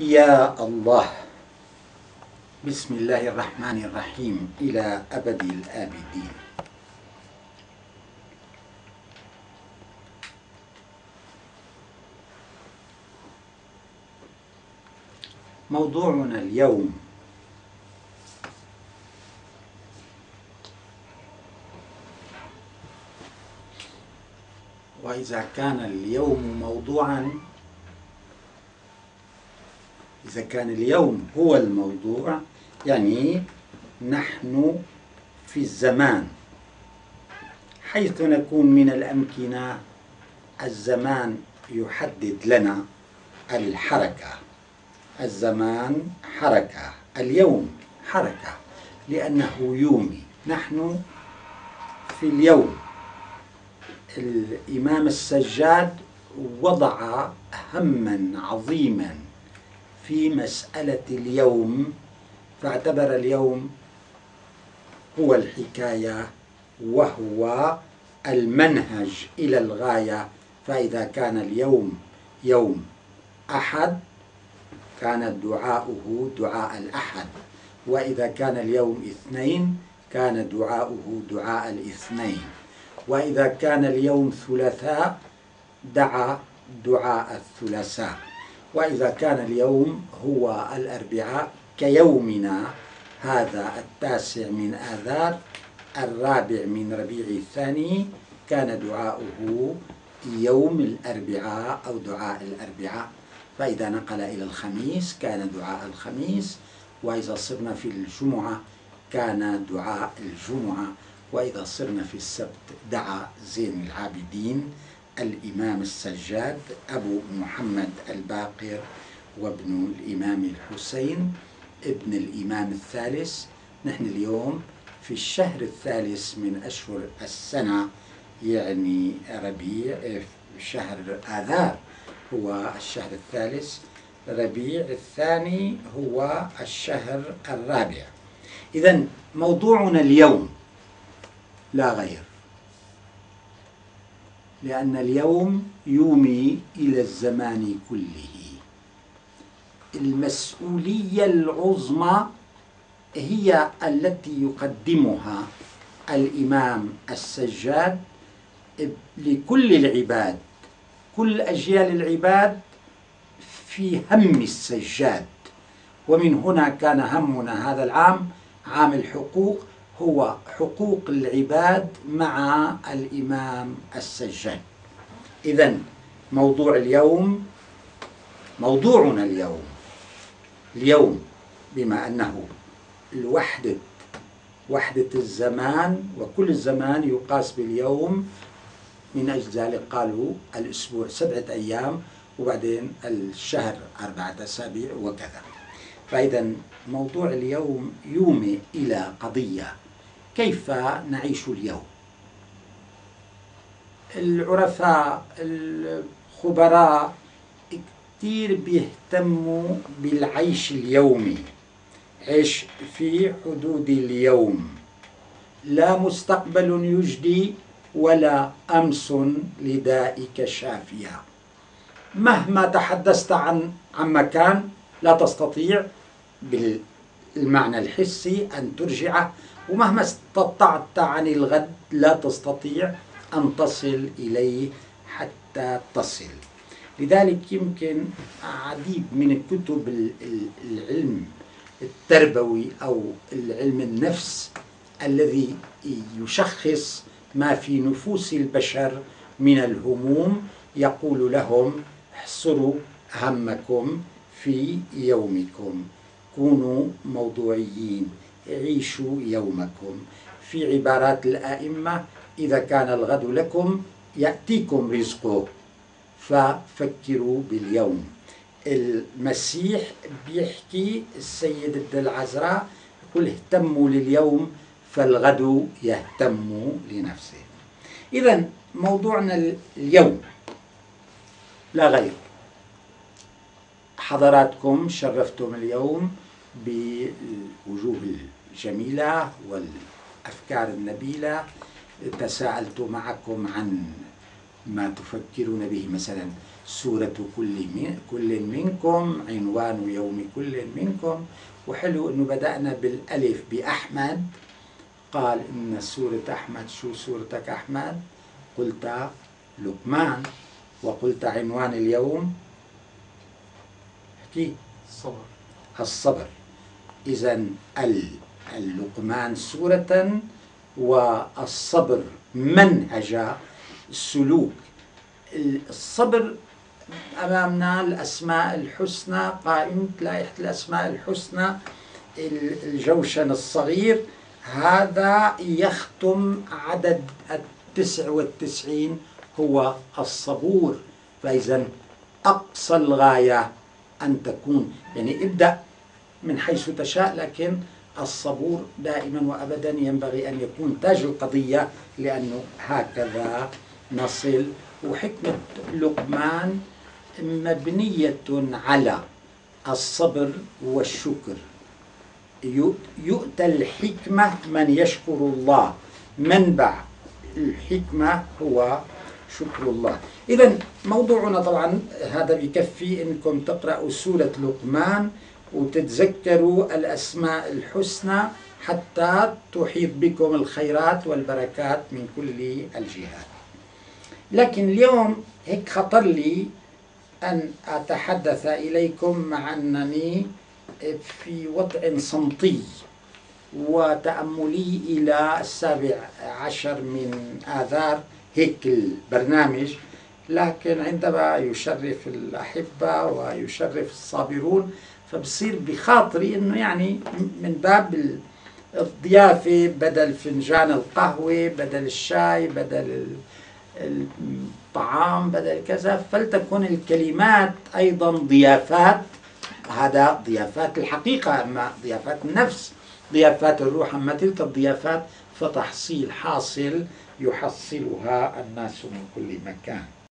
يا الله. بسم الله الرحمن الرحيم. إلى أبد الآبدين. موضوعنا اليوم وإذا كان اليوم موضوعا إذا كان اليوم هو الموضوع يعني نحن في الزمان. حيث نكون من الأمكنة الزمان يحدد لنا الحركة. الزمان حركة اليوم حركة لأنه يومي. نحن في اليوم. الإمام السجاد وضع هما عظيما. في مسألة اليوم فاعتبر اليوم هو الحكاية وهو المنهج إلى الغاية. فإذا كان اليوم يوم أحد كان دعاؤه دعاء الأحد. وإذا كان اليوم اثنين كان دعاؤه دعاء الاثنين. وإذا كان اليوم ثلاثاء دعا دعاء الثلاثاء. وإذا كان اليوم هو الأربعاء كيومنا هذا التاسع من آذار الرابع من ربيع الثاني كان دعاؤه يوم الأربعاء أو دعاء الأربعاء. فإذا نقل إلى الخميس كان دعاء الخميس. وإذا صرنا في الجمعة كان دعاء الجمعة. وإذا صرنا في السبت دعا زين العابدين. الإمام السجاد أبو محمد الباقر وابن الإمام الحسين ابن الإمام الثالث. نحن اليوم في الشهر الثالث من أشهر السنة يعني ربيع شهر آذار هو الشهر الثالث ربيع الثاني هو الشهر الرابع. إذا موضوعنا اليوم لا غير. لأن اليوم يومي إلى الزمان كله. المسؤولية العظمى هي التي يقدمها الإمام السجاد لكل العباد. كل أجيال العباد في هم السجاد. ومن هنا كان همنا هذا العام عام الحقوق هو حقوق العباد مع الإمام السجاد. إذا موضوع اليوم موضوعنا اليوم اليوم بما أنه الوحدة وحدة الزمان وكل الزمان يقاس باليوم. من أجل ذلك قالوا الأسبوع سبعة أيام وبعدين الشهر أربعة أسابيع وكذا. فإذا موضوع اليوم يومي إلى قضية كيف نعيش اليوم؟ العرفاء الخبراء كثير بيهتموا بالعيش اليومي. عيش في حدود اليوم. لا مستقبل يجدي ولا أمس لدائك شافيا مهما تحدثت عن عن مكان لا تستطيع بالمعنى الحسي أن ترجعه ومهما استطعت عن الغد لا تستطيع أن تصل إليه حتى تصل. لذلك يمكن عديد من كتب العلم التربوي أو العلم النفس الذي يشخص ما في نفوس البشر من الهموم يقول لهم احصروا همكم في يومكم. كونوا موضوعيين. عيشوا يومكم. في عبارات الأئمة إذا كان الغد لكم يأتيكم رزقه. ففكروا باليوم. المسيح بيحكي السيدة العذراء يقول اهتموا لليوم فالغد يهتم لنفسه. إذا موضوعنا اليوم لا غير. حضراتكم شرفتم اليوم. بالوجوه الجميلة والأفكار النبيلة. تساءلت معكم عن ما تفكرون به مثلا سورة كل من كل منكم عنوان يوم كل منكم. وحلو أنه بدأنا بالألف بأحمد. قال إن سورة أحمد شو سورتك أحمد؟ قلت لقمان. وقلت عنوان اليوم؟ احكي. الصبر. الصبر. إذا اللقمان سورة والصبر منهج السلوك. الصبر أمامنا الأسماء الحسنى قائمة لائحة الأسماء الحسنى الجوشن الصغير. هذا يختم عدد التسع والتسعين هو الصبور. فإذا أقصى الغاية أن تكون. يعني ابدأ. من حيث تشاء لكن الصبور دائما وابدا ينبغي أن يكون تاج القضية لأنه هكذا نصل. وحكمة لقمان مبنية على الصبر والشكر. يؤتى الحكمة من يشكر الله. منبع الحكمة هو شكر الله. إذا موضوعنا طبعا هذا بكفي إنكم تقرأوا سورة لقمان. وتتذكروا الأسماء الحسنى حتى تحيط بكم الخيرات والبركات من كل الجهات. لكن اليوم هيك خطر لي أن أتحدث إليكم مع أنني في وضع صمتي وتأملي إلى السابع عشر من آذار هيك البرنامج. لكن عندما يشرف الأحبة ويشرف الصابرون فبصير بخاطري إنه يعني من باب الضيافة بدل فنجان القهوة بدل الشاي بدل الطعام بدل كذا فلتكن الكلمات أيضا ضيافات. هذا ضيافات الحقيقة أما ضيافات النفس ضيافات الروح. أما تلك الضيافات فتحصيل حاصل يحصلها الناس من كل مكان.